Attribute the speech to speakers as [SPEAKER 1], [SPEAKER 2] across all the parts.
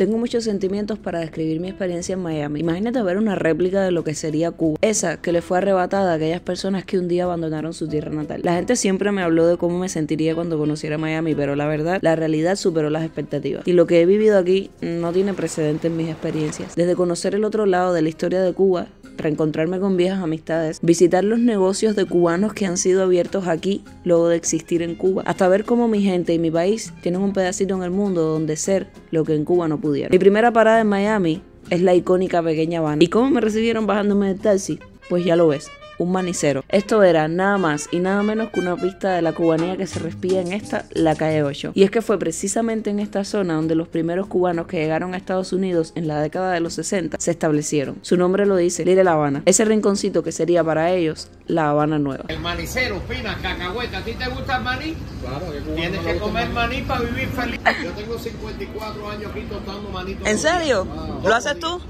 [SPEAKER 1] Tengo muchos sentimientos para describir mi experiencia en Miami. Imagínate ver una réplica de lo que sería Cuba, esa que le fue arrebatada a aquellas personas que un día abandonaron su tierra natal. La gente siempre me habló de cómo me sentiría cuando conociera Miami, pero la verdad, la realidad superó las expectativas. Y lo que he vivido aquí no tiene precedente en mis experiencias. Desde conocer el otro lado de la historia de Cuba, reencontrarme con viejas amistades, visitar los negocios de cubanos que han sido abiertos aquí luego de existir en Cuba, hasta ver cómo mi gente y mi país tienen un pedacito en el mundo donde ser lo que en Cuba no pudiera. Mi primera parada en Miami es la icónica pequeña Habana. ¿Y cómo me recibieron bajándome del taxi? Pues ya lo ves un manicero. Esto era nada más y nada menos que una pista de la cubanía que se respira en esta, la calle 8. Y es que fue precisamente en esta zona donde los primeros cubanos que llegaron a Estados Unidos en la década de los 60 se establecieron. Su nombre lo dice, Lire La Habana. Ese rinconcito que sería para ellos la Habana Nueva.
[SPEAKER 2] El manicero, pina, cacahueta. ¿A ti te gusta el maní? Claro, que Tienes que comer maní para vivir feliz. Yo tengo 54 años aquí tostando maní.
[SPEAKER 1] ¿En serio? ¿Lo haces tú?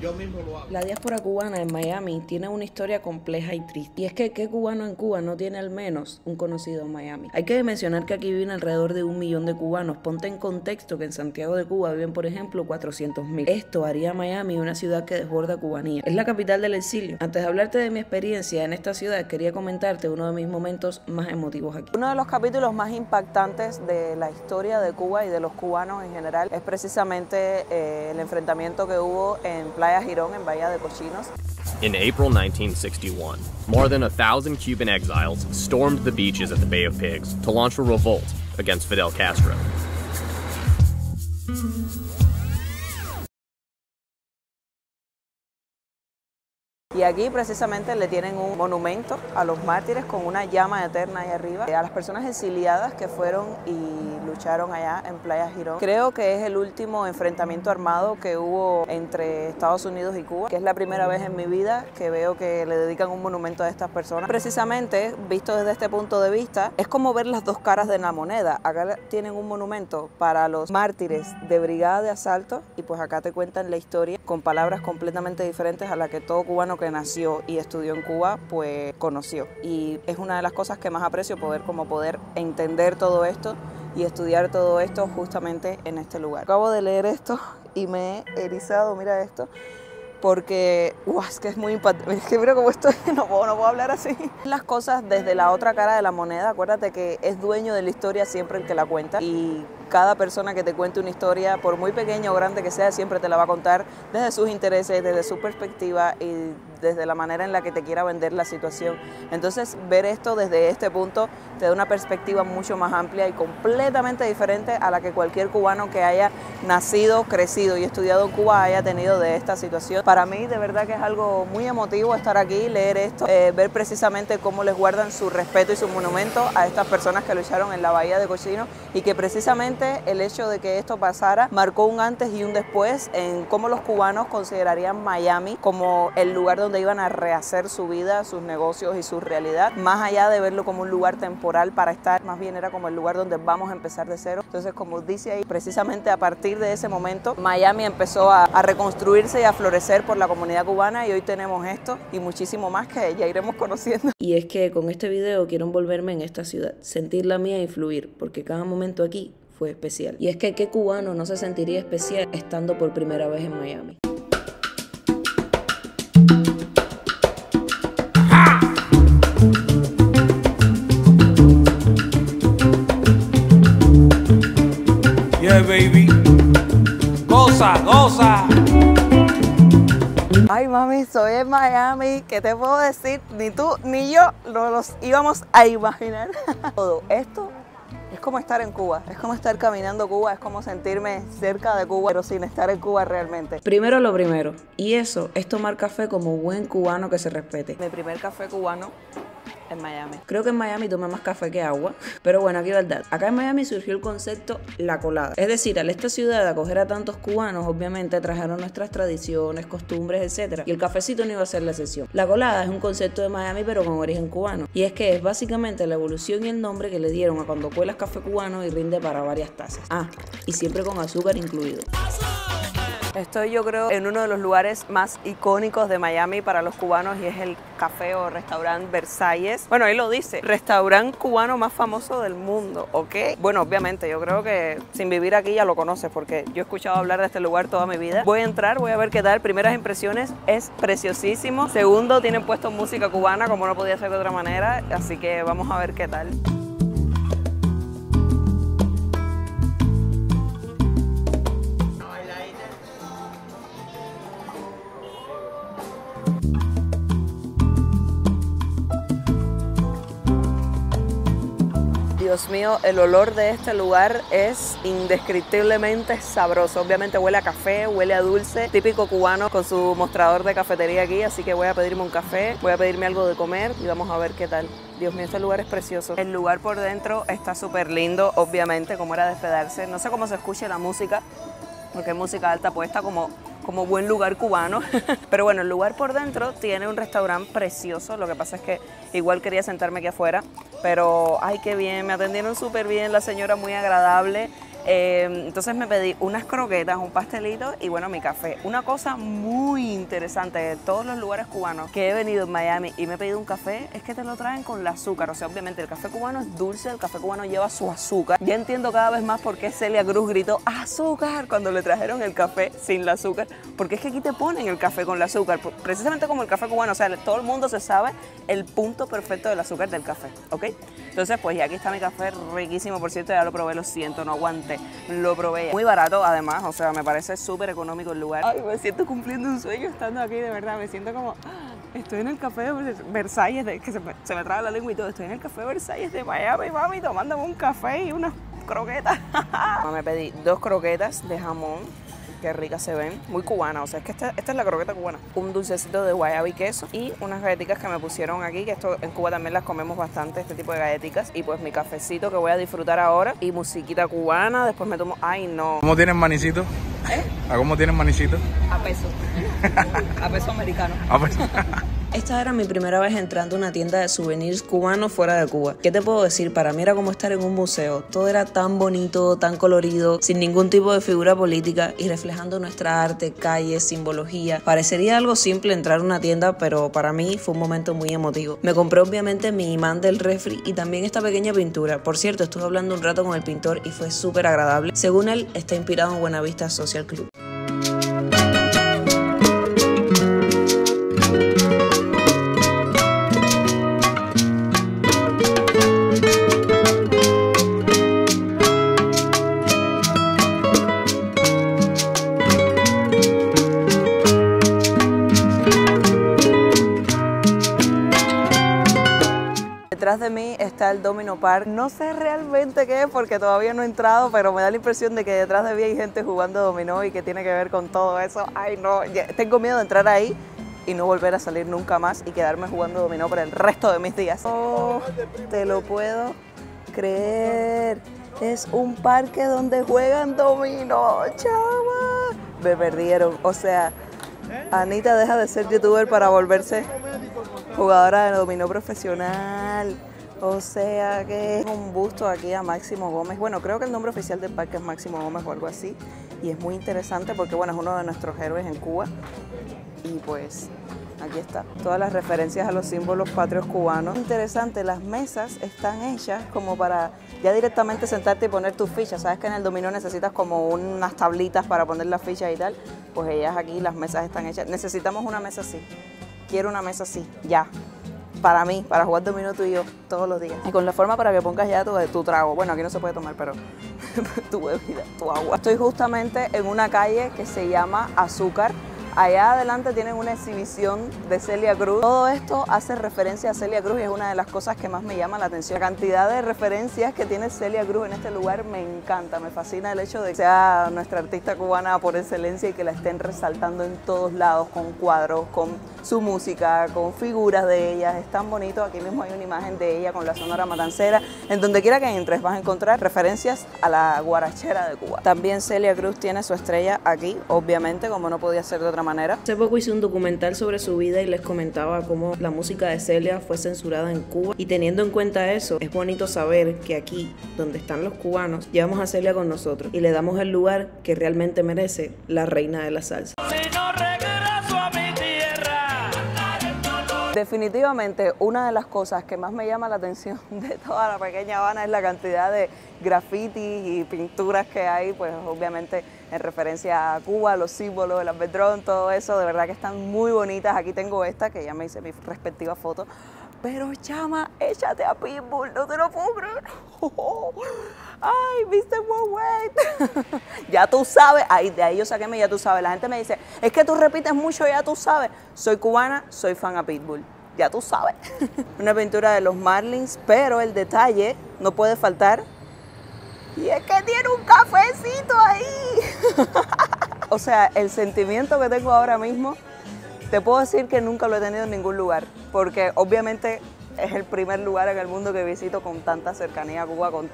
[SPEAKER 2] Yo mismo lo hago.
[SPEAKER 1] La diáspora cubana en Miami tiene una historia compleja y triste. Y es que, ¿qué cubano en Cuba no tiene al menos un conocido en Miami? Hay que mencionar que aquí viven alrededor de un millón de cubanos. Ponte en contexto que en Santiago de Cuba viven, por ejemplo, 400 mil. Esto haría Miami una ciudad que desborda cubanía. Es la capital del exilio. Antes de hablarte de mi experiencia en esta ciudad, quería comentarte uno de mis momentos más emotivos aquí. Uno de los capítulos más impactantes de la historia de Cuba y de los cubanos en general es precisamente eh, el enfrentamiento que hubo en Playa Girón en Bahía de Cochinos.
[SPEAKER 3] In April 1961, more than a thousand Cuban exiles stormed the beaches at the Bay of Pigs to launch a revolt against Fidel Castro.
[SPEAKER 1] Y aquí precisamente le tienen un monumento a los mártires con una llama eterna ahí arriba, a las personas exiliadas que fueron y lucharon allá en Playa Girón. Creo que es el último enfrentamiento armado que hubo entre Estados Unidos y Cuba, que es la primera vez en mi vida que veo que le dedican un monumento a estas personas. Precisamente, visto desde este punto de vista, es como ver las dos caras de la moneda. Acá tienen un monumento para los mártires de brigada de asalto y pues acá te cuentan la historia con palabras completamente diferentes a la que todo cubano que nació y estudió en Cuba, pues conoció. Y es una de las cosas que más aprecio, poder como poder entender todo esto y estudiar todo esto justamente en este lugar. Acabo de leer esto y me he erizado, mira esto porque uah, es que es muy impactante. Es que mira cómo estoy, no puedo, no puedo hablar así. Las cosas desde la otra cara de la moneda, acuérdate que es dueño de la historia siempre el que la cuenta y cada persona que te cuente una historia, por muy pequeña o grande que sea, siempre te la va a contar desde sus intereses, desde su perspectiva y desde la manera en la que te quiera vender la situación. Entonces, ver esto desde este punto te da una perspectiva mucho más amplia y completamente diferente a la que cualquier cubano que haya nacido, crecido y estudiado en Cuba haya tenido de esta situación. Para mí, de verdad que es algo muy emotivo estar aquí, leer esto, eh, ver precisamente cómo les guardan su respeto y su monumento a estas personas que lucharon en la Bahía de Cochino y que precisamente el hecho de que esto pasara marcó un antes y un después en cómo los cubanos considerarían Miami como el lugar donde iban a rehacer su vida, sus negocios y su realidad, más allá de verlo como un lugar temporal para estar, más bien era como el lugar donde vamos a empezar de cero. Entonces, como dice ahí, precisamente a partir de ese momento, Miami empezó a, a reconstruirse y a florecer por la comunidad cubana y hoy tenemos esto y muchísimo más que ya iremos conociendo. Y es que con este video quiero envolverme en esta ciudad, sentir la mía y fluir, porque cada momento aquí fue especial. Y es que qué cubano no se sentiría especial estando por primera vez en Miami.
[SPEAKER 2] Yeah, baby. Goza, goza.
[SPEAKER 1] Ay, mami, soy en Miami. ¿Qué te puedo decir? Ni tú ni yo no nos íbamos a imaginar. Todo esto es como estar en Cuba, es como estar caminando Cuba, es como sentirme cerca de Cuba, pero sin estar en Cuba realmente. Primero lo primero, y eso es tomar café como buen cubano que se respete. Mi primer café cubano en Miami. Creo que en Miami tomé más café que agua, pero bueno, aquí verdad. Acá en Miami surgió el concepto la colada. Es decir, al esta ciudad acoger a tantos cubanos, obviamente trajeron nuestras tradiciones, costumbres, etc. Y el cafecito no iba a ser la excepción. La colada es un concepto de Miami, pero con origen cubano. Y es que es básicamente la evolución y el nombre que le dieron a cuando cuelas café cubano y rinde para varias tazas. Ah, y siempre con azúcar incluido. Estoy yo creo en uno de los lugares más icónicos de Miami para los cubanos y es el café o restaurante Versalles. Bueno, ahí lo dice, restaurante cubano más famoso del mundo, ¿ok? Bueno, obviamente yo creo que sin vivir aquí ya lo conoces porque yo he escuchado hablar de este lugar toda mi vida. Voy a entrar, voy a ver qué tal. Primeras impresiones, es preciosísimo. Segundo, tienen puesto música cubana como no podía ser de otra manera, así que vamos a ver qué tal. Dios mío, el olor de este lugar es indescriptiblemente sabroso. Obviamente huele a café, huele a dulce, típico cubano con su mostrador de cafetería aquí, así que voy a pedirme un café, voy a pedirme algo de comer y vamos a ver qué tal. Dios mío, este lugar es precioso. El lugar por dentro está súper lindo, obviamente, como era despedarse. No sé cómo se escucha la música, porque es música alta puesta como como buen lugar cubano. Pero bueno, el lugar por dentro tiene un restaurante precioso. Lo que pasa es que igual quería sentarme aquí afuera. Pero, ay, qué bien, me atendieron súper bien, la señora muy agradable. Eh, entonces me pedí unas croquetas, un pastelito y bueno, mi café. Una cosa muy interesante de todos los lugares cubanos que he venido en Miami y me he pedido un café es que te lo traen con el azúcar. O sea, obviamente el café cubano es dulce, el café cubano lleva su azúcar. Ya entiendo cada vez más por qué Celia Cruz gritó azúcar cuando le trajeron el café sin el azúcar. Porque es que aquí te ponen el café con el azúcar, precisamente como el café cubano. O sea, todo el mundo se sabe el punto perfecto del azúcar del café, ¿ok? Entonces, pues ya aquí está mi café riquísimo. Por cierto, ya lo probé, lo siento, no Lo probé. Muy barato, además. O sea, me parece súper económico el lugar. Ay, me siento cumpliendo un sueño estando aquí, de verdad. Me siento como... ¡ah! Estoy en el café de Versalles, de, que se me, se me traba la lengua y todo. Estoy en el café de Versalles de Miami, mami, tomándome un café y unas croquetas. me pedí dos croquetas de jamón Qué ricas se ven. Muy cubana, o sea, es que esta, esta es la croqueta cubana. Un dulcecito de guayaba y queso y unas galletitas que me pusieron aquí, que esto en Cuba también las comemos bastante, este tipo de galletitas. Y pues mi cafecito que voy a disfrutar ahora y musiquita cubana. Después me tomo, ay no.
[SPEAKER 4] ¿Cómo tienes manicito?
[SPEAKER 1] ¿Eh?
[SPEAKER 4] ¿A cómo tienes manicito?
[SPEAKER 1] A peso. a peso americano.
[SPEAKER 4] A peso.
[SPEAKER 1] Esta era mi primera vez entrando a una tienda de souvenirs cubanos fuera de Cuba. ¿Qué te puedo decir? Para mí era como estar en un museo. Todo era tan bonito, tan colorido, sin ningún tipo de figura política y reflejando nuestra arte, calles, simbología. Parecería algo simple entrar a una tienda, pero para mí fue un momento muy emotivo. Me compré obviamente mi imán del refri y también esta pequeña pintura. Por cierto, estuve hablando un rato con el pintor y fue súper agradable. Según él, está inspirado en Buenavista Social Club. Detrás Park. No sé realmente qué es porque todavía no he entrado, pero me da la impresión de que detrás de mí hay gente jugando dominó y que tiene que ver con todo eso. Ay, no, tengo miedo de entrar ahí y no volver a salir nunca más y quedarme jugando dominó por el resto de mis días. Oh, te lo puedo creer. Es un parque donde juegan dominó, chava. Me perdieron. O sea, Anita deja de ser youtuber para volverse jugadora de dominó profesional. O sea que es un busto aquí a Máximo Gómez. Bueno, creo que el nombre oficial del parque es Máximo Gómez o algo así. Y es muy interesante porque, bueno, es uno de nuestros héroes en Cuba. Y pues aquí está. Todas las referencias a los símbolos patrios cubanos. Interesante, las mesas están hechas como para ya directamente sentarte y poner tus fichas. Sabes que en el dominó necesitas como unas tablitas para poner las fichas y tal. Pues ellas aquí, las mesas están hechas. Necesitamos una mesa así quiero una mesa así, ya. Para mí, para jugar dominó tú y yo todos los días. Y con la forma para que pongas ya tu, tu trago. Bueno, aquí no se puede tomar, pero tu bebida, tu agua. Estoy justamente en una calle que se llama Azúcar Allá adelante tienen una exhibición de Celia Cruz. Todo esto hace referencia a Celia Cruz y es una de las cosas que más me llama la atención. La cantidad de referencias que tiene Celia Cruz en este lugar me encanta. Me fascina el hecho de que sea nuestra artista cubana por excelencia y que la estén resaltando en todos lados con cuadros, con su música, con figuras de ella. Es tan bonito. Aquí mismo hay una imagen de ella con la Sonora Matancera. En donde quiera que entres vas a encontrar referencias a la guarachera de Cuba. También Celia Cruz tiene su estrella aquí, obviamente, como no podía ser de otra manera manera. Hace poco hice un documental sobre su vida y les comentaba cómo la música de Celia fue censurada en Cuba. Y teniendo en cuenta eso, es bonito saber que aquí, donde están los cubanos, llevamos a Celia con nosotros y le damos el lugar que realmente merece la reina de la salsa. Definitivamente una de las cosas que más me llama la atención de toda la pequeña Habana es la cantidad de grafitis y pinturas que hay, pues obviamente en referencia a Cuba, los símbolos, el albedrón, todo eso, de verdad que están muy bonitas. Aquí tengo esta que ya me hice mi respectiva foto. Pero chama, échate a Pitbull, no te lo puedo creer. Ay, Mr. Worldwide. ya tú sabes, ahí, de ahí yo saqué ya tú sabes. La gente me dice, es que tú repites mucho, ya tú sabes. Soy cubana, soy fan a Pitbull. Ya tú sabes. Una pintura de los Marlins, pero el detalle no puede faltar. Y es que tiene un cafecito ahí. o sea, el sentimiento que tengo ahora mismo te puedo decir que nunca lo he tenido en ningún lugar, porque obviamente es el primer lugar en el mundo que visito con tanta cercanía a Cuba, con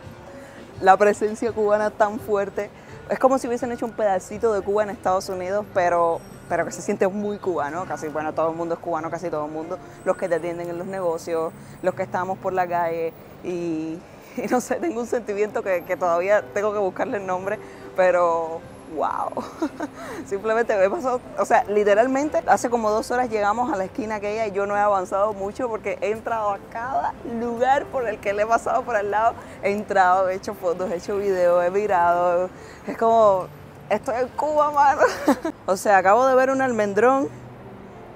[SPEAKER 1] la presencia cubana tan fuerte. Es como si hubiesen hecho un pedacito de Cuba en Estados Unidos, pero, pero que se siente muy cubano. Casi, bueno, todo el mundo es cubano, casi todo el mundo. Los que te atienden en los negocios, los que estamos por la calle. Y, no sé, tengo un sentimiento que, que todavía tengo que buscarle el nombre, pero wow. Simplemente me pasó, o sea, literalmente hace como dos horas llegamos a la esquina aquella y yo no he avanzado mucho porque he entrado a cada lugar por el que le he pasado por al lado. He entrado, he hecho fotos, he hecho videos, he mirado. Es como, estoy en Cuba, mano. o sea, acabo de ver un almendrón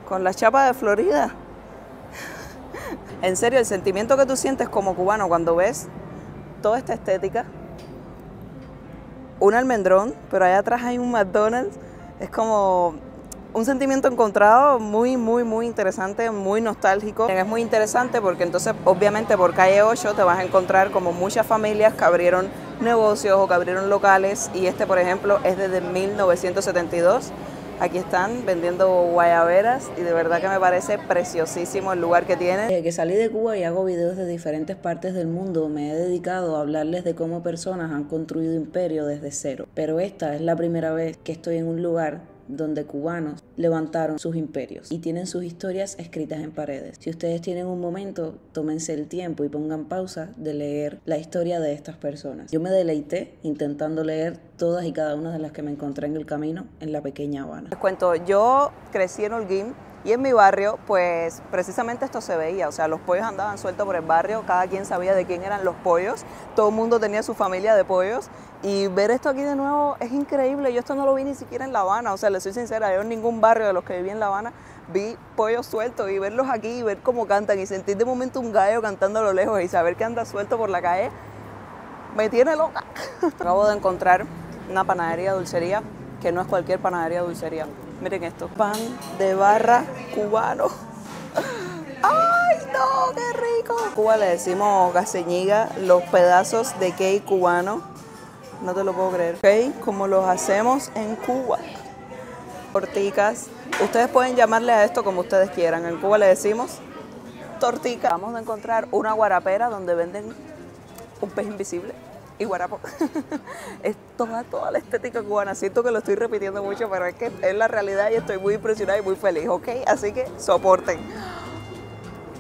[SPEAKER 1] con la chapa de Florida. en serio, el sentimiento que tú sientes como cubano cuando ves toda esta estética un almendrón, pero allá atrás hay un McDonald's. Es como un sentimiento encontrado muy, muy, muy interesante, muy nostálgico. Es muy interesante porque entonces, obviamente, por calle 8 te vas a encontrar como muchas familias que abrieron negocios o que abrieron locales y este, por ejemplo, es desde 1972 Aquí están vendiendo guayaberas y de verdad que me parece preciosísimo el lugar que tienen. Desde que salí de Cuba y hago videos de diferentes partes del mundo, me he dedicado a hablarles de cómo personas han construido imperio desde cero. Pero esta es la primera vez que estoy en un lugar donde cubanos levantaron sus imperios y tienen sus historias escritas en paredes. Si ustedes tienen un momento, tómense el tiempo y pongan pausa de leer la historia de estas personas. Yo me deleité intentando leer todas y cada una de las que me encontré en el camino en la pequeña Habana. Les cuento, yo crecí en Holguín y en mi barrio, pues precisamente esto se veía, o sea, los pollos andaban sueltos por el barrio, cada quien sabía de quién eran los pollos, todo el mundo tenía su familia de pollos y ver esto aquí de nuevo es increíble. Yo esto no lo vi ni siquiera en La Habana, o sea, le soy sincera, yo en ningún barrio de los que viví en La Habana vi pollos sueltos y verlos aquí y ver cómo cantan y sentir de momento un gallo cantando a lo lejos y saber que anda suelto por la calle, me tiene loca. Acabo de encontrar una panadería dulcería que no es cualquier panadería dulcería Miren esto, pan de barra cubano. ¡Ay, no! ¡Qué rico! En Cuba le decimos gaseñiga, los pedazos de cake cubano. No te lo puedo creer. Ok, como los hacemos en Cuba. Torticas. Ustedes pueden llamarle a esto como ustedes quieran. En Cuba le decimos tortica. Vamos a encontrar una guarapera donde venden un pez invisible y guarapo. es toda, toda la estética cubana. Siento que lo estoy repitiendo mucho, pero es que es la realidad y estoy muy impresionada y muy feliz, ¿ok? Así que soporten.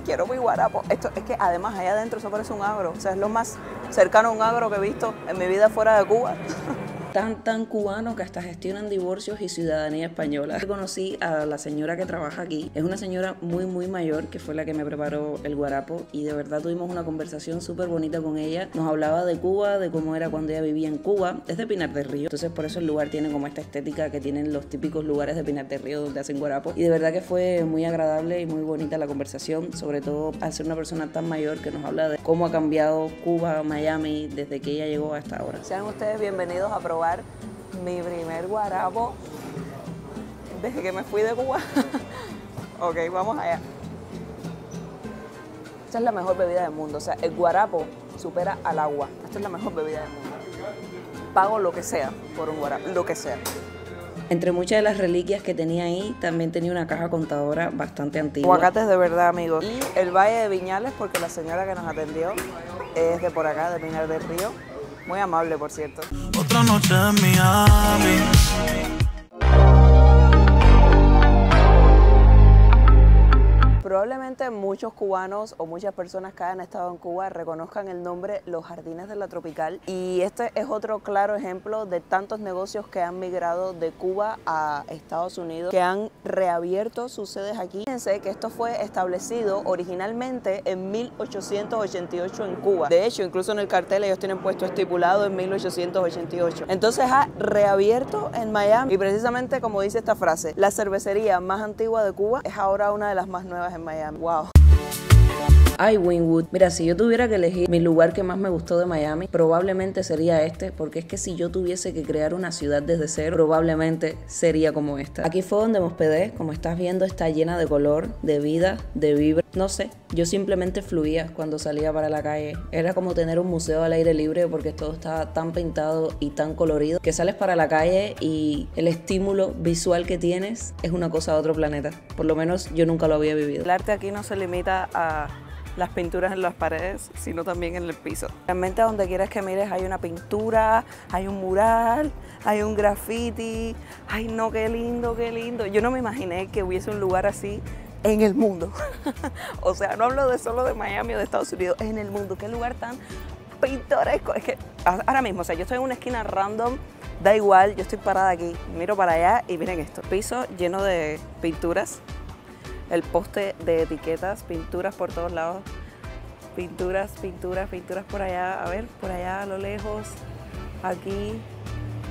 [SPEAKER 1] Quiero muy guarapo. Esto es que además allá adentro eso parece un agro. O sea, es lo más cercano a un agro que he visto en mi vida fuera de Cuba. tan, tan cubano que hasta gestionan divorcios y ciudadanía española. Conocí a la señora que trabaja aquí. Es una señora muy, muy mayor que fue la que me preparó el guarapo y de verdad tuvimos una conversación súper bonita con ella. Nos hablaba de Cuba, de cómo era cuando ella vivía en Cuba. Es de Pinar del Río. Entonces por eso el lugar tiene como esta estética que tienen los típicos lugares de Pinar del Río donde hacen guarapo. Y de verdad que fue muy agradable y muy bonita la conversación, sobre todo al ser una persona tan mayor que nos habla de cómo ha cambiado Cuba, Miami, desde que ella llegó hasta ahora. Sean ustedes bienvenidos a probar mi primer guarapo desde que me fui de Cuba. ok, vamos allá. Esta es la mejor bebida del mundo. O sea, el guarapo supera al agua. Esta es la mejor bebida del mundo. Pago lo que sea por un guarapo, lo que sea. Entre muchas de las reliquias que tenía ahí, también tenía una caja contadora bastante antigua. Aguacates de verdad, amigos. Y el Valle de Viñales, porque la señora que nos atendió es de por acá, de Pinar del Río. Muy amable, por cierto. Otra noche en Miami. Probablemente muchos cubanos o muchas personas que hayan estado en Cuba reconozcan el nombre Los Jardines de la Tropical y este es otro claro ejemplo de tantos negocios que han migrado de Cuba a Estados Unidos, que han reabierto sus sedes aquí. Fíjense que esto fue establecido originalmente en 1888 en Cuba. De hecho, incluso en el cartel ellos tienen puesto estipulado en 1888. Entonces ha reabierto en Miami y precisamente como dice esta frase, la cervecería más antigua de Cuba es ahora una de las más nuevas en Miami. Wow. Ay, Winwood. Mira, si yo tuviera que elegir mi lugar que más me gustó de Miami, probablemente sería este, porque es que si yo tuviese que crear una ciudad desde cero, probablemente sería como esta. Aquí fue donde me hospedé, como estás viendo, está llena de color, de vida, de vibra. No sé, yo simplemente fluía cuando salía para la calle. Era como tener un museo al aire libre porque todo estaba tan pintado y tan colorido que sales para la calle y el estímulo visual que tienes es una cosa de otro planeta. Por lo menos yo nunca lo había vivido. El arte aquí no se limita a las pinturas en las paredes, sino también en el piso. Realmente donde quieras que mires hay una pintura, hay un mural, hay un graffiti. Ay, no, qué lindo, qué lindo. Yo no me imaginé que hubiese un lugar así en el mundo. o sea, no hablo de solo de Miami o de Estados Unidos, en el mundo. Qué lugar tan pintoresco. Es que ahora mismo, o sea, yo estoy en una esquina random, da igual, yo estoy parada aquí, miro para allá y miren esto, piso lleno de pinturas el poste de etiquetas, pinturas por todos lados, pinturas, pinturas, pinturas por allá, a ver, por allá a lo lejos, aquí,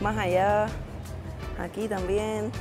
[SPEAKER 1] más allá, aquí también,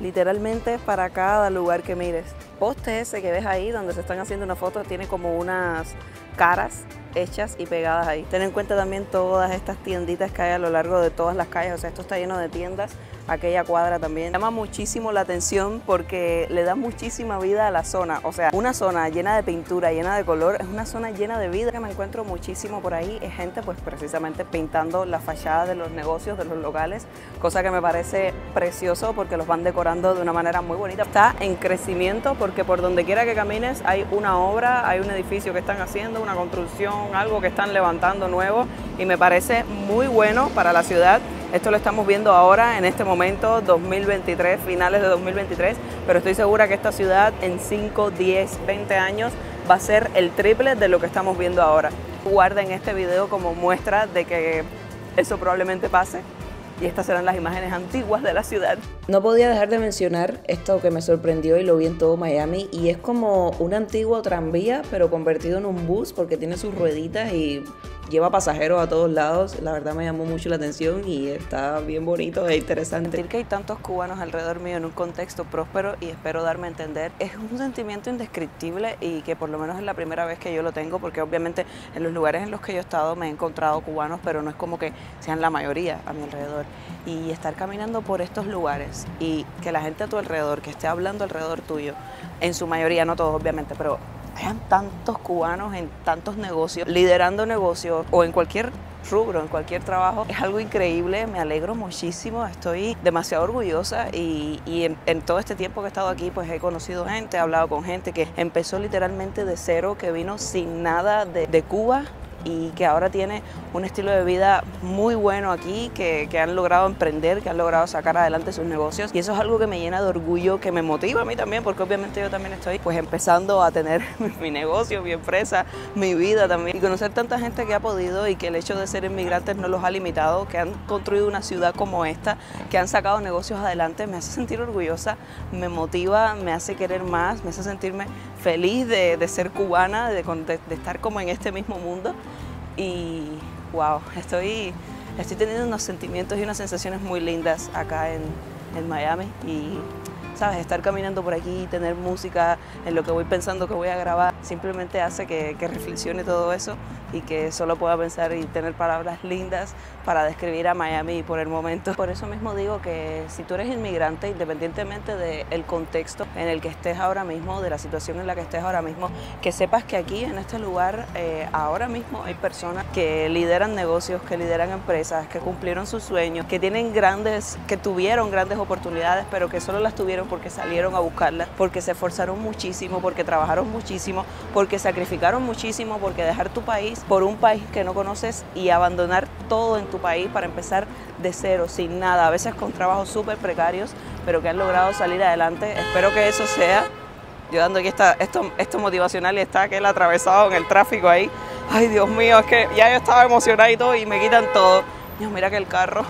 [SPEAKER 1] literalmente para cada lugar que mires. Poste ese que ves ahí donde se están haciendo una foto tiene como unas caras hechas y pegadas ahí. Ten en cuenta también todas estas tienditas que hay a lo largo de todas las calles, o sea, esto está lleno de tiendas aquella cuadra también. Llama muchísimo la atención porque le da muchísima vida a la zona. O sea, una zona llena de pintura, llena de color, es una zona llena de vida. Que me encuentro muchísimo por ahí es gente pues precisamente pintando la fachada de los negocios, de los locales, cosa que me parece precioso porque los van decorando de una manera muy bonita. Está en crecimiento porque por donde quiera que camines hay una obra, hay un edificio que están haciendo, una construcción, algo que están levantando nuevo y me parece muy bueno para la ciudad esto lo estamos viendo ahora, en este momento, 2023, finales de 2023, pero estoy segura que esta ciudad en 5, 10, 20 años va a ser el triple de lo que estamos viendo ahora. Guarden este video como muestra de que eso probablemente pase y estas serán las imágenes antiguas de la ciudad. No podía dejar de mencionar esto que me sorprendió y lo vi en todo Miami y es como un antiguo tranvía pero convertido en un bus porque tiene sus rueditas y lleva pasajeros a todos lados. La verdad me llamó mucho la atención y está bien bonito e interesante. Sentir que hay tantos cubanos alrededor mío en un contexto próspero y espero darme a entender es un sentimiento indescriptible y que por lo menos es la primera vez que yo lo tengo porque obviamente en los lugares en los que yo he estado me he encontrado cubanos pero no es como que sean la mayoría a mi alrededor. Y estar caminando por estos lugares y que la gente a tu alrededor, que esté hablando alrededor tuyo, en su mayoría, no todos obviamente, pero hayan tantos cubanos en tantos negocios, liderando negocios o en cualquier rubro, en cualquier trabajo. Es algo increíble, me alegro muchísimo, estoy demasiado orgullosa y, en, todo este tiempo que he estado aquí pues he conocido gente, he hablado con gente que empezó literalmente de cero, que vino sin nada de, de Cuba y que ahora tiene un estilo de vida muy bueno aquí, que, que, han logrado emprender, que han logrado sacar adelante sus negocios. Y eso es algo que me llena de orgullo, que me motiva a mí también, porque obviamente yo también estoy pues empezando a tener mi negocio, mi empresa, mi vida también. Y conocer tanta gente que ha podido y que el hecho de ser inmigrantes no los ha limitado, que han construido una ciudad como esta, que han sacado negocios adelante, me hace sentir orgullosa, me motiva, me hace querer más, me hace sentirme feliz de, ser cubana, de, de, de estar como en este mismo mundo y wow, estoy, estoy teniendo unos sentimientos y unas sensaciones muy lindas acá en, en Miami y sabes, estar caminando por aquí, tener música en lo que voy pensando que voy a grabar, simplemente hace que, que reflexione todo eso y que solo pueda pensar y tener palabras lindas para describir a Miami por el momento. Por eso mismo digo que si tú eres inmigrante, independientemente del contexto en el que estés ahora mismo, de la situación en la que estés ahora mismo, que sepas que aquí en este lugar eh, ahora mismo hay personas que lideran negocios, que lideran empresas, que cumplieron sus sueños, que tienen grandes, que tuvieron grandes oportunidades, pero que solo las tuvieron porque salieron a buscarlas, porque se esforzaron muchísimo, porque trabajaron muchísimo, porque sacrificaron muchísimo, porque dejar tu país por un país que no conoces y abandonar todo en tu país para empezar de cero, sin nada, a veces con trabajos súper precarios, pero que han logrado salir adelante. Espero que eso sea Yo dando aquí esta, esto, esto motivacional y está aquel atravesado en el tráfico ahí. Ay, Dios mío, es que ya yo estaba emocionada y todo y me quitan todo. Dios, mira que el carro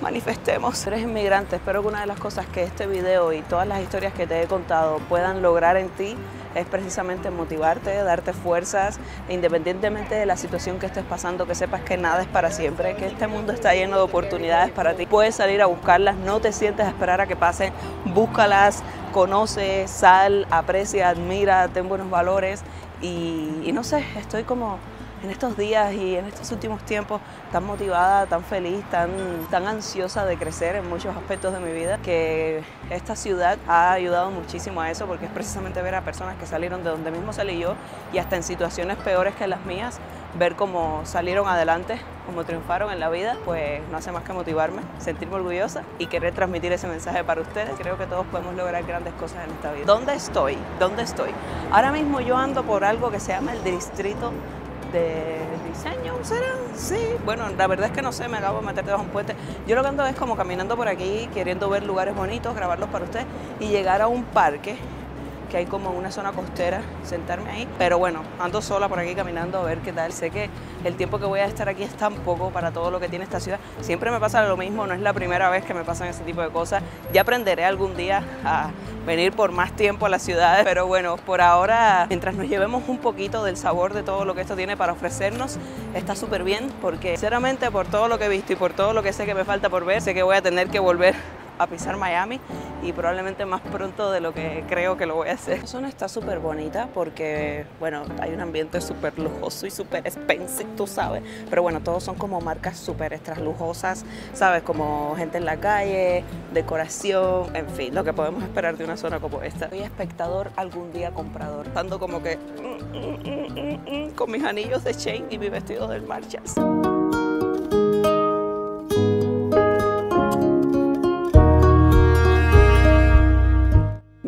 [SPEAKER 1] manifestemos. Eres inmigrante, espero que una de las cosas que este video y todas las historias que te he contado puedan lograr en ti es precisamente motivarte, darte fuerzas, independientemente de la situación que estés pasando, que sepas que nada es para siempre, que este mundo está lleno de oportunidades para ti. Puedes salir a buscarlas, no te sientes a esperar a que pasen, búscalas, conoce, sal, aprecia, admira, ten buenos valores y no sé, estoy como en estos días y en estos últimos tiempos tan motivada, tan feliz, tan, tan ansiosa de crecer en muchos aspectos de mi vida, que esta ciudad ha ayudado muchísimo a eso, porque es precisamente ver a personas que salieron de donde mismo salí yo y hasta en situaciones peores que las mías, ver cómo salieron adelante, cómo triunfaron en la vida, pues no hace más que motivarme, sentirme orgullosa y querer transmitir ese mensaje para ustedes. Creo que todos podemos lograr grandes cosas en esta vida. ¿Dónde estoy? ¿Dónde estoy? Ahora mismo yo ando por algo que se llama el distrito de diseño, ¿será? Sí, bueno, la verdad es que no sé, me acabo de meter debajo de un puente. Yo lo que ando es como caminando por aquí, queriendo ver lugares bonitos, grabarlos para usted y llegar a un parque que hay como una zona costera, sentarme ahí. Pero bueno, ando sola por aquí caminando a ver qué tal. Sé que el tiempo que voy a estar aquí es tan poco para todo lo que tiene esta ciudad. Siempre me pasa lo mismo, no es la primera vez que me pasan ese tipo de cosas. Ya aprenderé algún día a venir por más tiempo a las ciudades, pero bueno, por ahora, mientras nos llevemos un poquito del sabor de todo lo que esto tiene para ofrecernos, está súper bien, porque sinceramente por todo lo que he visto y por todo lo que sé que me falta por ver, sé que voy a tener que volver a pisar Miami y probablemente más pronto de lo que creo que lo voy a hacer. La zona está súper bonita porque, bueno, hay un ambiente súper lujoso y súper expensive, tú sabes, pero bueno, todos son como marcas súper extras lujosas, ¿sabes? Como gente en la calle, decoración, en fin, lo que podemos esperar de una zona como esta. Soy espectador, algún día comprador, estando como que mm, mm, mm, con mis anillos de chain y mi vestido del Marchas.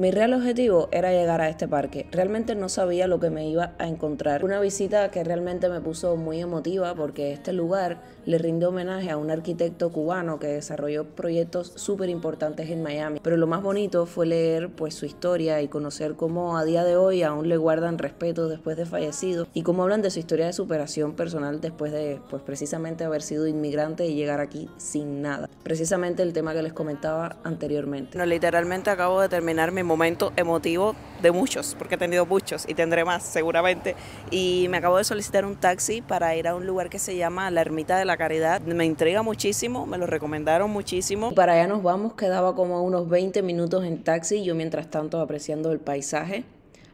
[SPEAKER 1] Mi real objetivo era llegar a este parque. Realmente no sabía lo que me iba a encontrar. Una visita que realmente me puso muy emotiva porque este lugar le rinde homenaje a un arquitecto cubano que desarrolló proyectos súper importantes en Miami. Pero lo más bonito fue leer pues su historia y conocer cómo a día de hoy aún le guardan respeto después de fallecido y cómo hablan de su historia de superación personal después de pues precisamente haber sido inmigrante y llegar aquí sin nada. Precisamente el tema que les comentaba anteriormente. No, literalmente acabo de terminar mi momento emotivo de muchos, porque he tenido muchos y tendré más seguramente. Y me acabo de solicitar un taxi para ir a un lugar que se llama La Ermita de la Caridad. Me intriga muchísimo, me lo recomendaron muchísimo. para allá nos vamos, quedaba como unos 20 minutos en taxi, yo mientras tanto apreciando el paisaje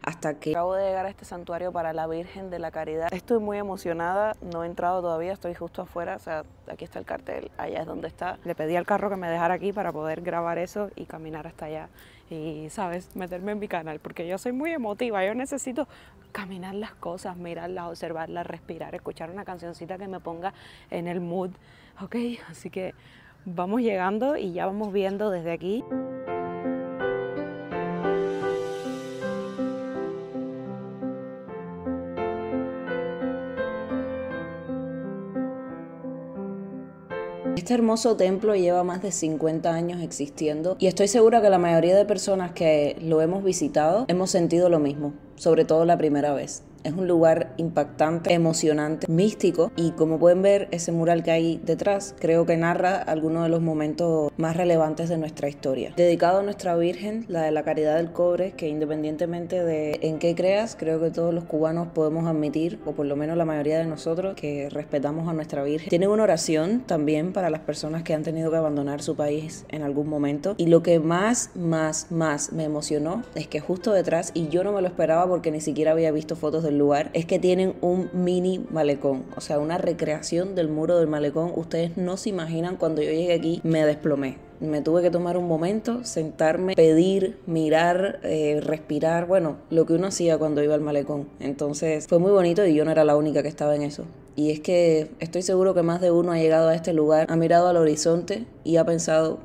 [SPEAKER 1] hasta que acabo de llegar a este santuario para la Virgen de la Caridad. Estoy muy emocionada, no he entrado todavía, estoy justo afuera, o sea, aquí está el cartel, allá es donde está. Le pedí al carro que me dejara aquí para poder grabar eso y caminar hasta allá y, ¿sabes?, meterme en mi canal, porque yo soy muy emotiva, yo necesito caminar las cosas, mirarlas, observarlas, respirar, escuchar una cancioncita que me ponga en el mood, ¿ok? Así que vamos llegando y ya vamos viendo desde aquí. Este hermoso templo lleva más de 50 años existiendo y estoy segura que la mayoría de personas que lo hemos visitado hemos sentido lo mismo, sobre todo la primera vez. Es un lugar impactante, emocionante, místico y como pueden ver ese mural que hay detrás creo que narra algunos de los momentos más relevantes de nuestra historia. Dedicado a nuestra Virgen, la de la Caridad del Cobre, que independientemente de en qué creas, creo que todos los cubanos podemos admitir, o por lo menos la mayoría de nosotros, que respetamos a nuestra Virgen. Tiene una oración también para las personas que han tenido que abandonar su país en algún momento y lo que más, más, más me emocionó es que justo detrás, y yo no me lo esperaba porque ni siquiera había visto fotos del lugar es que tienen un mini malecón, o sea, una recreación del muro del malecón. Ustedes no se imaginan cuando yo llegué aquí, me desplomé. Me tuve que tomar un momento, sentarme, pedir, mirar, eh, respirar, bueno, lo que uno hacía cuando iba al malecón. Entonces fue muy bonito y yo no era la única que estaba en eso. Y es que estoy seguro que más de uno ha llegado a este lugar, ha mirado al horizonte y ha pensado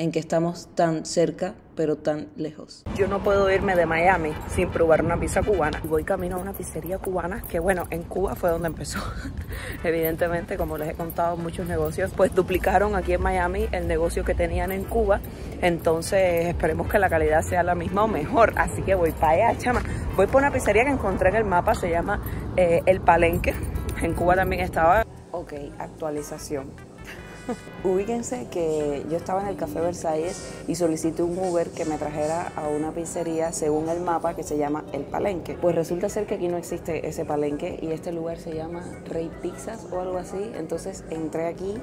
[SPEAKER 1] en que estamos tan cerca pero tan lejos. Yo no puedo irme de Miami sin probar una pizza cubana. Voy camino a una pizzería cubana que bueno, en Cuba fue donde empezó. Evidentemente, como les he contado, muchos negocios pues duplicaron aquí en Miami el negocio que tenían en Cuba. Entonces esperemos que la calidad sea la misma o mejor. Así que voy para allá, chama. Voy por una pizzería que encontré en el mapa, se llama eh, El Palenque. En Cuba también estaba. Ok, actualización Ubíquense que yo estaba en el Café Versalles y solicité un Uber que me trajera a una pizzería según el mapa que se llama El Palenque. Pues resulta ser que aquí no existe ese palenque y este lugar se llama Rey Pizzas o algo así. Entonces entré aquí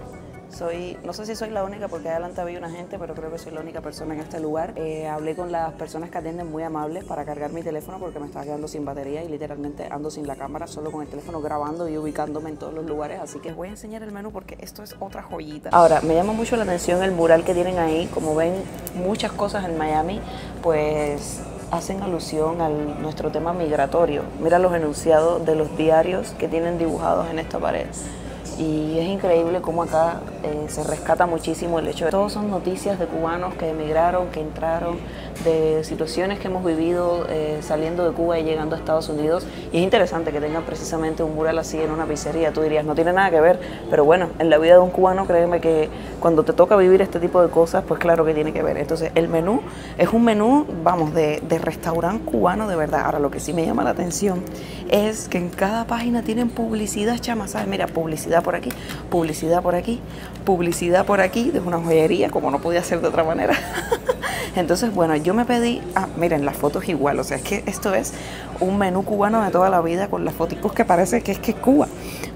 [SPEAKER 1] soy, no sé si soy la única porque adelante había una gente, pero creo que soy la única persona en este lugar. Eh, hablé con las personas que atienden muy amables para cargar mi teléfono porque me estaba quedando sin batería y literalmente ando sin la cámara, solo con el teléfono grabando y ubicándome en todos los lugares. Así que voy a enseñar el menú porque esto es otra joyita. Ahora, me llama mucho la atención el mural que tienen ahí. Como ven, muchas cosas en Miami, pues hacen alusión a nuestro tema migratorio. Mira los enunciados de los diarios que tienen dibujados en esta pared y es increíble cómo acá eh, se rescata muchísimo el hecho de todos son noticias de cubanos que emigraron, que entraron, de situaciones que hemos vivido eh, saliendo de Cuba y llegando a Estados Unidos. Y es interesante que tengan precisamente un mural así en una pizzería. Tú dirías, no tiene nada que ver, pero bueno, en la vida de un cubano, créeme que cuando te toca vivir este tipo de cosas, pues claro que tiene que ver. Entonces, el menú es un menú, vamos, de, de restaurante cubano de verdad. Ahora, lo que sí me llama la atención es que en cada página tienen publicidad, chama, ¿sabes? Mira, publicidad por aquí, publicidad por aquí, publicidad por aquí, de una joyería, como no podía ser de otra manera. Entonces, bueno, yo me pedí, ah, miren, las fotos igual, o sea, es que esto es un menú cubano de toda la vida con las fotos que parece que es que es Cuba.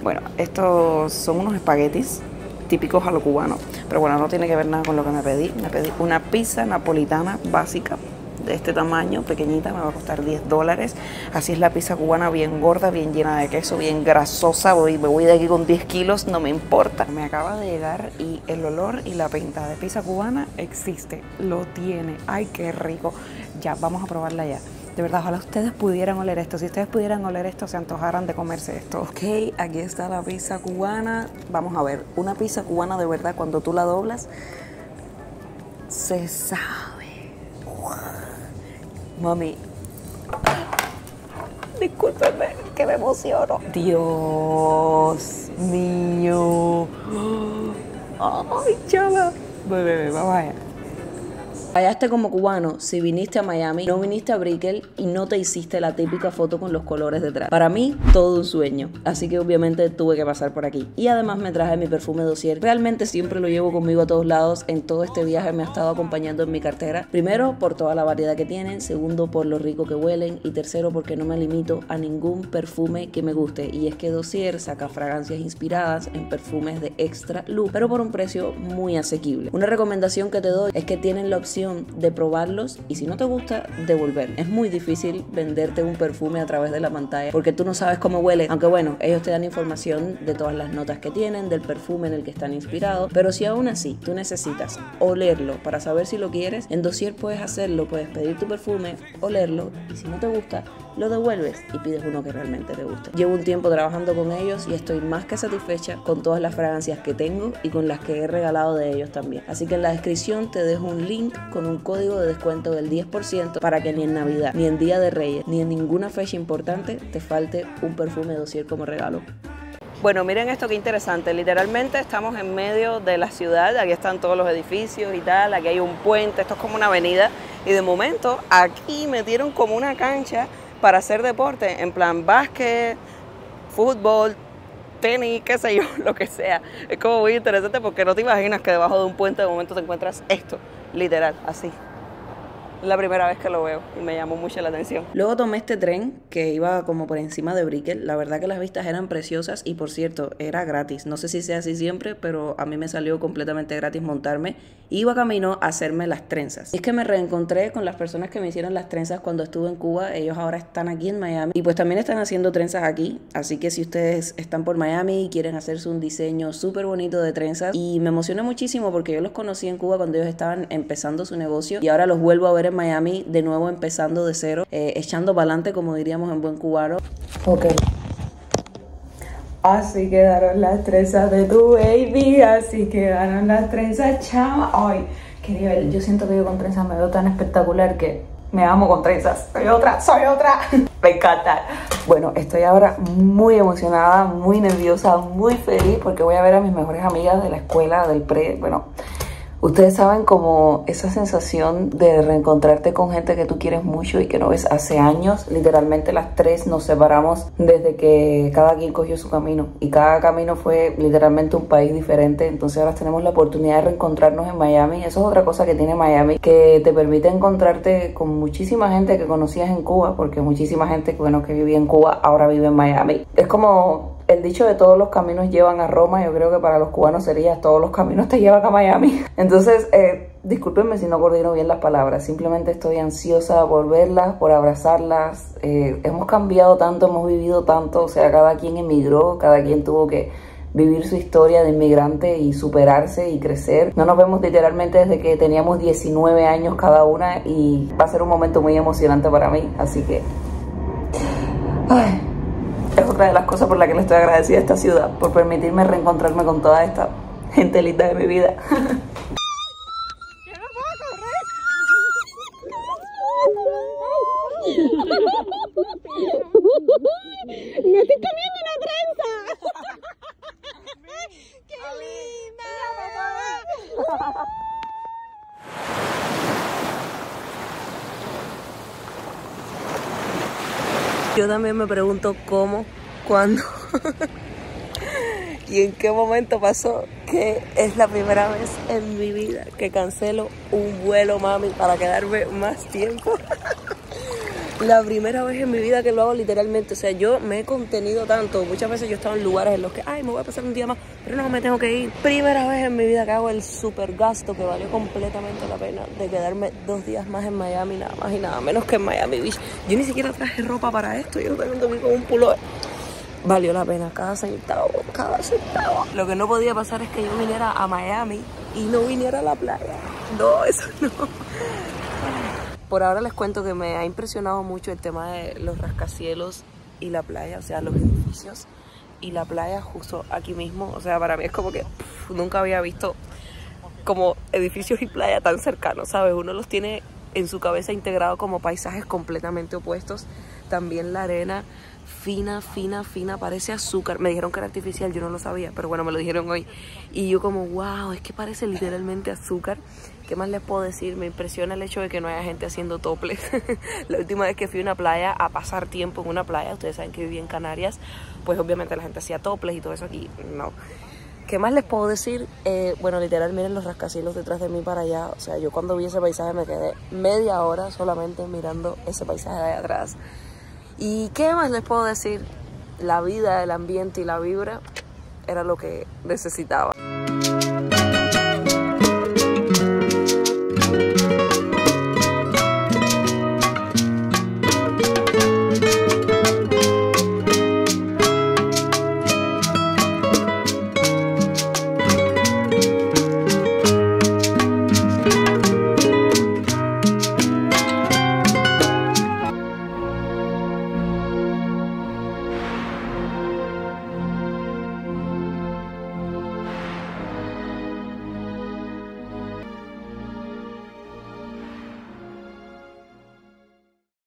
[SPEAKER 1] Bueno, estos son unos espaguetis típicos a lo cubano, pero bueno, no tiene que ver nada con lo que me pedí. Me pedí una pizza napolitana básica de este tamaño, pequeñita, me va a costar 10 dólares. Así es la pizza cubana, bien gorda, bien llena de queso, bien grasosa. Voy, me voy de aquí con 10 kilos, no me importa. Me acaba de llegar y el olor y la pinta de pizza cubana existe, lo tiene. Ay, qué rico. Ya, vamos a probarla ya. De verdad, ojalá ustedes pudieran oler esto. Si ustedes pudieran oler esto, se antojaran de comerse esto. Ok, aquí está la pizza cubana. Vamos a ver, una pizza cubana de verdad, cuando tú la doblas, se sabe Mami, discúlpeme, que me emociono. Dios mío. Ay, chava. Bebé, vamos allá. Fallaste como cubano si viniste a Miami, no viniste a Brickell y no te hiciste la típica foto con los colores detrás. Para mí, todo un sueño. Así que obviamente tuve que pasar por aquí. Y además me traje mi perfume dossier. Realmente siempre lo llevo conmigo a todos lados. En todo este viaje me ha estado acompañando en mi cartera. Primero, por toda la variedad que tienen. Segundo, por lo rico que huelen. Y tercero, porque no me limito a ningún perfume que me guste. Y es que dossier saca fragancias inspiradas en perfumes de extra luz, pero por un precio muy asequible. Una recomendación que te doy es que tienen la opción de probarlos y si no te gusta, devolver. Es muy difícil venderte un perfume a través de la pantalla porque tú no sabes cómo huele. Aunque bueno, ellos te dan información de todas las notas que tienen, del perfume en el que están inspirados. Pero si aún así tú necesitas olerlo para saber si lo quieres, en Dossier puedes hacerlo, puedes pedir tu perfume, olerlo y si no te gusta, lo devuelves y pides uno que realmente te guste. Llevo un tiempo trabajando con ellos y estoy más que satisfecha con todas las fragancias que tengo y con las que he regalado de ellos también. Así que en la descripción te dejo un link con un código de descuento del 10% para que ni en Navidad, ni en Día de Reyes, ni en ninguna fecha importante te falte un perfume dossier como regalo. Bueno, miren esto que interesante. Literalmente estamos en medio de la ciudad. Aquí están todos los edificios y tal. Aquí hay un puente. Esto es como una avenida. Y de momento aquí metieron como una cancha para hacer deporte, en plan básquet, fútbol, tenis, qué sé yo, lo que sea. Es como muy interesante porque no te imaginas que debajo de un puente de momento te encuentras esto, literal, así la primera vez que lo veo y me llamó mucho la atención. Luego tomé este tren que iba como por encima de Brickell. La verdad que las vistas eran preciosas y por cierto, era gratis. No sé si sea así siempre, pero a mí me salió completamente gratis montarme. Iba camino a hacerme las trenzas. Y es que me reencontré con las personas que me hicieron las trenzas cuando estuve en Cuba. Ellos ahora están aquí en Miami y pues también están haciendo trenzas aquí. Así que si ustedes están por Miami y quieren hacerse un diseño súper bonito de trenzas y me emocioné muchísimo porque yo los conocí en Cuba cuando ellos estaban empezando su negocio y ahora los vuelvo a ver Miami, de nuevo empezando de cero, eh, echando para adelante, como diríamos en buen cubano. Ok. Así quedaron las trenzas de tu baby, así quedaron las trenzas chama. Ay, qué nivel. Yo siento que yo con trenzas me veo tan espectacular que me amo con trenzas. Soy otra, soy otra. me encanta. Bueno, estoy ahora muy emocionada, muy nerviosa, muy feliz porque voy a ver a mis mejores amigas de la escuela, del pre. Bueno, Ustedes saben como esa sensación de reencontrarte con gente que tú quieres mucho y que no ves hace años. Literalmente las tres nos separamos desde que cada quien cogió su camino y cada camino fue literalmente un país diferente. Entonces ahora tenemos la oportunidad de reencontrarnos en Miami. Eso es otra cosa que tiene Miami, que te permite encontrarte con muchísima gente que conocías en Cuba, porque muchísima gente bueno, que vivía en Cuba ahora vive en Miami. Es como el dicho de todos los caminos llevan a Roma, yo creo que para los cubanos sería todos los caminos te llevan a Miami. Entonces, eh, discúlpenme si no coordino bien las palabras, simplemente estoy ansiosa por verlas, por abrazarlas. Eh, hemos cambiado tanto, hemos vivido tanto, o sea, cada quien emigró, cada quien tuvo que vivir su historia de inmigrante y superarse y crecer. No nos vemos literalmente desde que teníamos 19 años cada una y va a ser un momento muy emocionante para mí, así que... Ay otra de las cosas por las que le estoy agradecida a esta ciudad, por permitirme reencontrarme con toda esta gente linda de mi vida. Yo también me pregunto cómo, cuándo y en qué momento pasó que es la primera vez en mi vida que cancelo un vuelo, mami, para quedarme más tiempo. la primera vez en mi vida que lo hago literalmente. O sea, yo me he contenido tanto. Muchas veces yo he estado en lugares en los que, ay, me voy a pasar un día más, pero no me tengo que ir. Primera vez en mi vida que hago el super gasto que valió completamente la pena de quedarme dos días más en Miami, nada más y nada menos que en Miami Beach. Yo ni siquiera traje ropa para esto. Yo también dormí con un pullover. Valió la pena cada centavo, cada centavo. Lo que no podía pasar es que yo viniera a Miami y no viniera a la playa. No, eso no. Por ahora les cuento que me ha impresionado mucho el tema de los rascacielos y la playa, o sea, los edificios y la playa justo aquí mismo. O sea, para mí es como que nunca había visto como edificios y playa tan cercanos, ¿sabes? Uno los tiene en su cabeza integrado como paisajes completamente opuestos. También la arena fina, fina, fina, parece azúcar. Me dijeron que era artificial, yo no lo sabía, pero bueno, me lo dijeron hoy. Y yo como, wow, es que parece literalmente azúcar. ¿Qué más les puedo decir? Me impresiona el hecho de que no haya gente haciendo toples. la última vez que fui a una playa a pasar tiempo en una playa, ustedes saben que viví en Canarias, pues obviamente la gente hacía toples y todo eso aquí, no. ¿Qué más les puedo decir? Eh, bueno, literal, miren los rascacielos detrás de mí para allá. O sea, yo cuando vi ese paisaje me quedé media hora solamente mirando ese paisaje de atrás. ¿Y qué más les puedo decir? La vida, el ambiente y la vibra era lo que necesitaba.